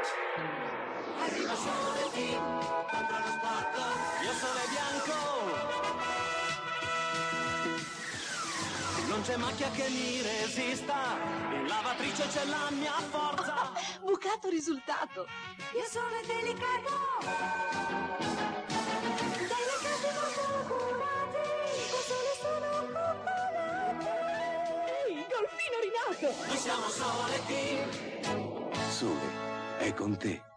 Arriva sole team contro lo sport. Io sole bianco. Non c'è macchia che mi resista, in lavatrice c'è la mia forza. Bucato risultato. Io sono delicato. Delicati molto curati. Con sole sono coccolati. Ehi, golfino rinato! Noi siamo sole team. Sole è con te.